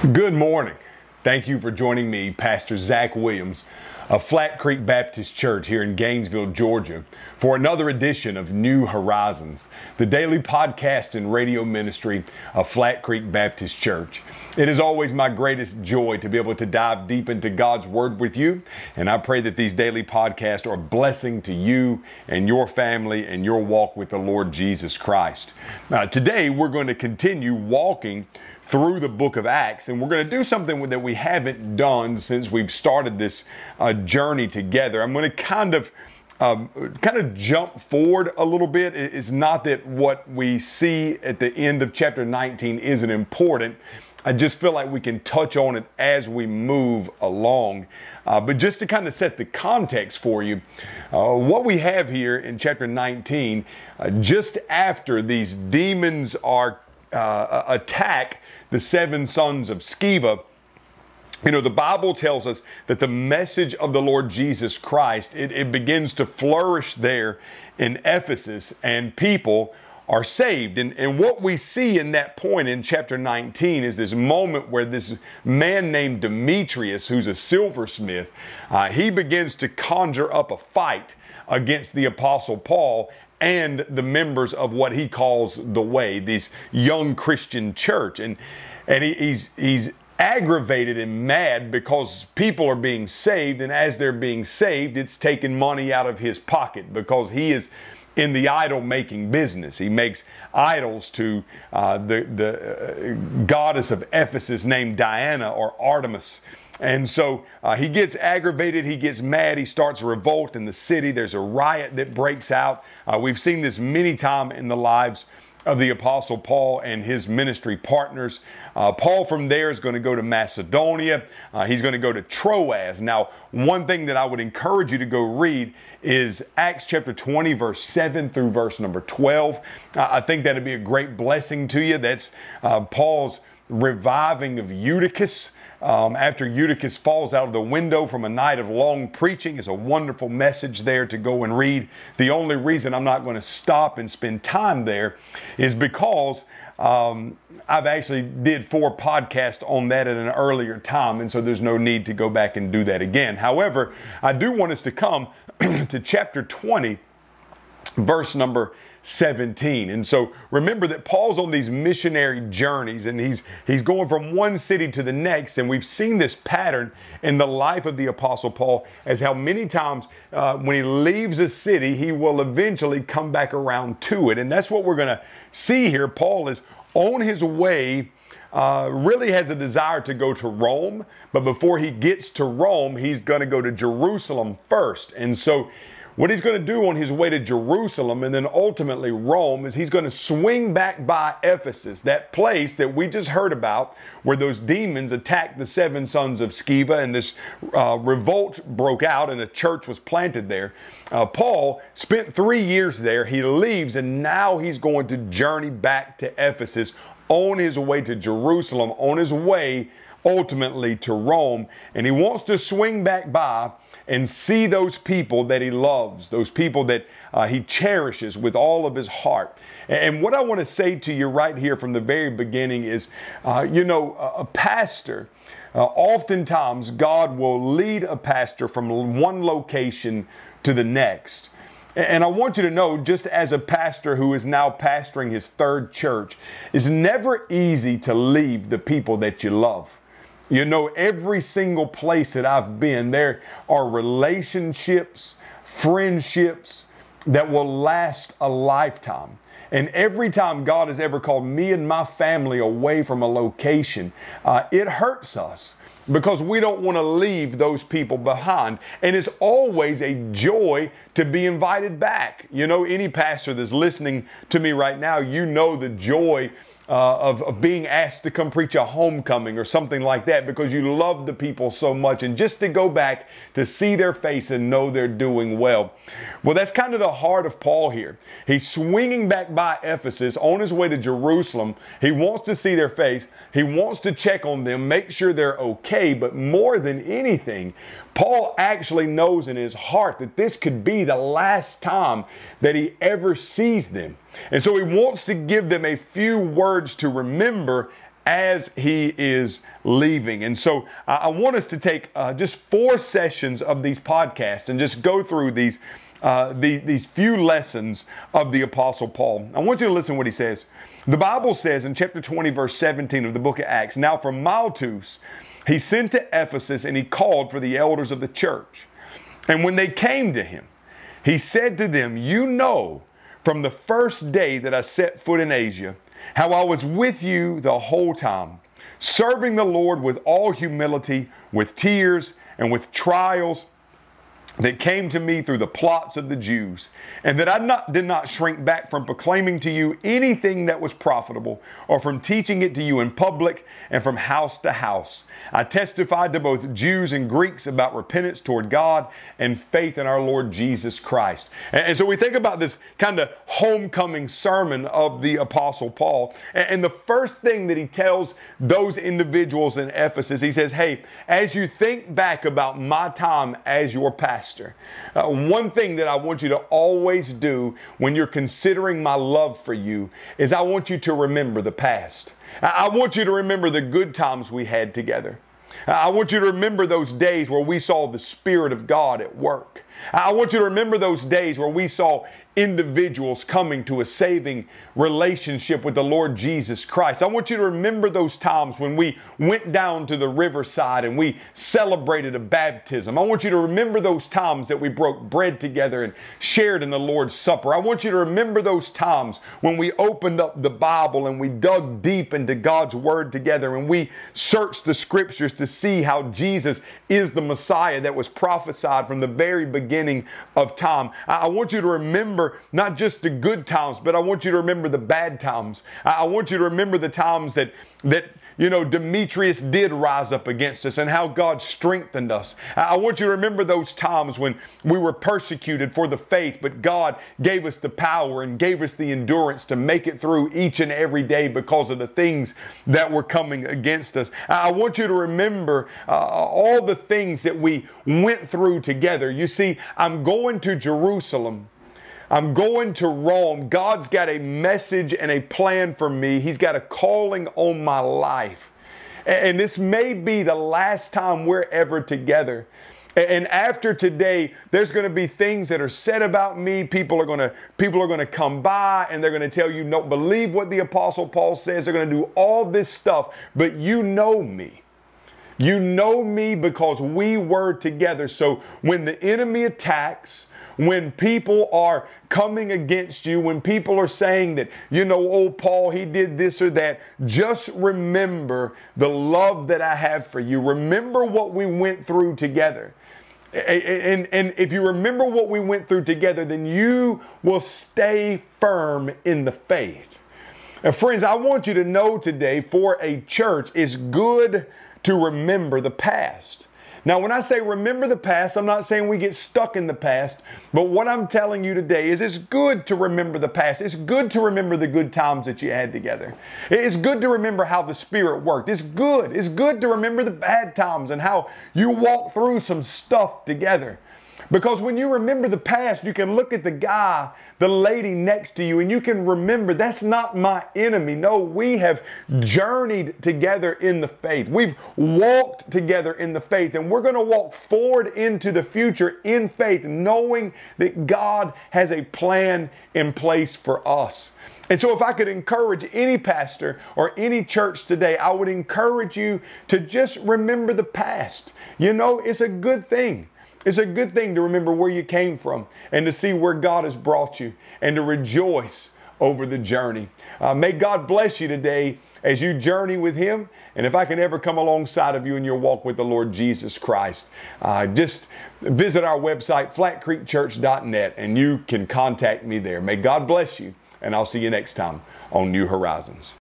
Good morning. Thank you for joining me, Pastor Zach Williams of Flat Creek Baptist Church here in Gainesville, Georgia, for another edition of New Horizons, the daily podcast and radio ministry of Flat Creek Baptist Church. It is always my greatest joy to be able to dive deep into God's Word with you, and I pray that these daily podcasts are a blessing to you and your family and your walk with the Lord Jesus Christ. Now, today we're going to continue walking through the book of Acts. And we're going to do something that we haven't done since we've started this uh, journey together. I'm going to kind of um, kind of jump forward a little bit. It's not that what we see at the end of chapter 19 isn't important. I just feel like we can touch on it as we move along. Uh, but just to kind of set the context for you, uh, what we have here in chapter 19, uh, just after these demons are uh, attack the seven sons of Sceva, you know, the Bible tells us that the message of the Lord Jesus Christ, it, it begins to flourish there in Ephesus, and people are saved. And, and what we see in that point in chapter 19 is this moment where this man named Demetrius, who's a silversmith, uh, he begins to conjure up a fight against the Apostle Paul and the members of what he calls the way, this young Christian church. And, and he, he's, he's aggravated and mad because people are being saved. And as they're being saved, it's taking money out of his pocket because he is in the idol making business. He makes idols to uh, the, the uh, goddess of Ephesus named Diana or Artemis. And so uh, he gets aggravated, he gets mad, he starts a revolt in the city. There's a riot that breaks out. Uh, we've seen this many times in the lives of the Apostle Paul and his ministry partners. Uh, Paul from there is going to go to Macedonia. Uh, he's going to go to Troas. Now, one thing that I would encourage you to go read is Acts chapter 20, verse 7 through verse number 12. I think that'd be a great blessing to you. That's uh, Paul's reviving of Eutychus. Um, after Eutychus falls out of the window from a night of long preaching, is a wonderful message there to go and read. The only reason I'm not going to stop and spend time there is because um, I've actually did four podcasts on that at an earlier time, and so there's no need to go back and do that again. However, I do want us to come to chapter 20, verse number 17. And so remember that Paul's on these missionary journeys and he's he's going from one city to the next and we've seen this pattern in the life of the apostle Paul as how many times uh, when he leaves a city he will eventually come back around to it. And that's what we're going to see here. Paul is on his way uh, really has a desire to go to Rome, but before he gets to Rome, he's going to go to Jerusalem first. And so what he's going to do on his way to Jerusalem and then ultimately Rome is he's going to swing back by Ephesus, that place that we just heard about where those demons attacked the seven sons of Sceva and this uh, revolt broke out and a church was planted there. Uh, Paul spent three years there. He leaves and now he's going to journey back to Ephesus on his way to Jerusalem, on his way ultimately to Rome. And he wants to swing back by and see those people that he loves, those people that uh, he cherishes with all of his heart. And what I want to say to you right here from the very beginning is, uh, you know, a, pastor, uh, oftentimes God will lead a pastor from one location to the next. And I want you to know, just as a pastor who is now pastoring his third church, it's never easy to leave the people that you love. You know, every single place that I've been, there are relationships, friendships that will last a lifetime. And every time God has ever called me and my family away from a location, uh, it hurts us because we don't want to leave those people behind. And it's always a joy to be invited back. You know, any pastor that's listening to me right now, you know the joy uh, of, of being asked to come preach a homecoming or something like that because you love the people so much and just to go back to see their face and know they're doing well. Well, that's kind of the heart of Paul here. He's swinging back by Ephesus on his way to Jerusalem. He wants to see their face, he wants to check on them, make sure they're okay, but more than anything, Paul actually knows in his heart that this could be the last time that he ever sees them. And so he wants to give them a few words to remember as he is leaving. And so I, I want us to take uh, just four sessions of these podcasts and just go through these, uh, these, these few lessons of the Apostle Paul. I want you to listen to what he says. The Bible says in chapter 20, verse 17 of the book of Acts, Now from Miletus, he sent to Ephesus and he called for the elders of the church. And when they came to him, he said to them, You know from the first day that I set foot in Asia, how I was with you the whole time, serving the Lord with all humility, with tears, and with trials that came to me through the plots of the Jews, and that I not, did not shrink back from proclaiming to you anything that was profitable, or from teaching it to you in public and from house to house. I testified to both Jews and Greeks about repentance toward God and faith in our Lord Jesus Christ. And, and so we think about this kind of homecoming sermon of the Apostle Paul. And, the first thing that he tells those individuals in Ephesus, he says, Hey, as you think back about my time as your pastor, pastor. Uh, one thing that I want you to always do when you're considering my love for you is I want you to remember the past. I want you to remember the good times we had together. I want you to remember those days where we saw the Spirit of God at work. I want you to remember those days where we saw individuals coming to a saving relationship with the Lord Jesus Christ. I want you to remember those times when we went down to the riverside and we celebrated a baptism. I want you to remember those times that we broke bread together and shared in the Lord's Supper. I want you to remember those times when we opened up the Bible and we dug deep into God's Word together and we searched the Scriptures to see how Jesus is the Messiah that was prophesied from the very beginning of time. I want you to remember not just the good times, but I want you to remember the bad times. I want you to remember the times that, that you know, Demetrius did rise up against us and how God strengthened us. I want you to remember those times when we were persecuted for the faith, but God gave us the power and gave us the endurance to make it through each and every day because of the things that were coming against us. I want you to remember uh, all the things that we went through together. You see, I'm going to Jerusalem I'm going to Rome. God's got a message and a plan for me. He's got a calling on my life. And this may be the last time we're ever together. And after today, there's going to be things that are said about me. People are going to people are going to come by and they're going to tell you, don't believe what the apostle Paul says. They're going to do all this stuff, but you know me. You know me because we were together. So when the enemy attacks, when people are coming against you, when people are saying that, you know, oh, Paul, he did this or that, just remember the love that I have for you. Remember what we went through together. And, and if you remember what we went through together, then you will stay firm in the faith. And friends, I want you to know today for a church, it's good to remember the past. Now, when I say remember the past, I'm not saying we get stuck in the past, but what I'm telling you today is it's good to remember the past. It's good to remember the good times that you had together. It's good to remember how the Spirit worked. It's good. It's good to remember the bad times and how you walked through some stuff together. Because when you remember the past, you can look at the guy, the lady next to you, and you can remember that's not my enemy. No, we have journeyed together in the faith. We've walked together in the faith, and we're going to walk forward into the future in faith, knowing that God has a plan in place for us. And so, if I could encourage any pastor or any church today, I would encourage you to just remember the past. You know, it's a good thing. It's a good thing to remember where you came from and to see where God has brought you and to rejoice over the journey. Uh, may God bless you today as you journey with Him. And if I can ever come alongside of you in your walk with the Lord Jesus Christ, uh, just visit our website, flatcreekchurch.net, and you can contact me there. May God bless you, and I'll see you next time on New Horizons.